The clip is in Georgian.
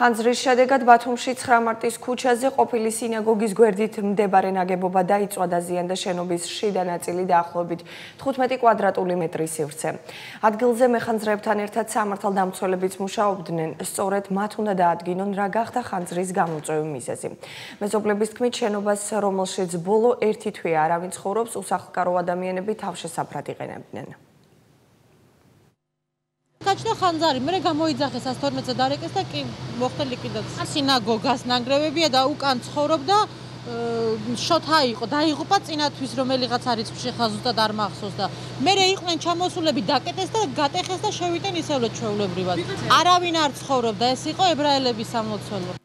ხანძრის შედეგად ბათუმში 9 მარტის ქუჩაზე ყოფილი სინაგოგის გვერდით მდებარე ნაგებობა დაიწვა და ზიანდა შენობის შიდა ნაწილი დაახლოებით 15 კვადრატული მეტრის სივრცე. ადგილზე მეხანძრეებთან ერთად სამართალდამცველებიც მუშაობდნენ. სწორედ მათ უნდა დაადგინონ რა გახდა ხანძრის გამოწვევი მიზეზი. მეზობლების თქმით, შენობას, რომელშიც ბოლო ერთი თვე არავინ ცხოვრობს, უსახლკარო ადამიანები თავშესაფრად იყენებდნენ. გაჩნდა ხანძარი, მე გამოიძახეს 112-ზე დარეკეს და კი მოხდა ლიკვიდაცია. სინაგოგას ნანგრევებია და უკან ცხოვრობდა შოთა იყო, დაიღუპა წინათვის რომელიღაც არის შეხა ზუსტად არ მახსოვს და მე იყვნენ ჩამოსულები დაკეტეს და გატეხეს და შევიტენ ისევლე ჩვეულებრივად. არავინ არ ცხოვრობდა, ეს იყო ებრაელების სამლოცველო.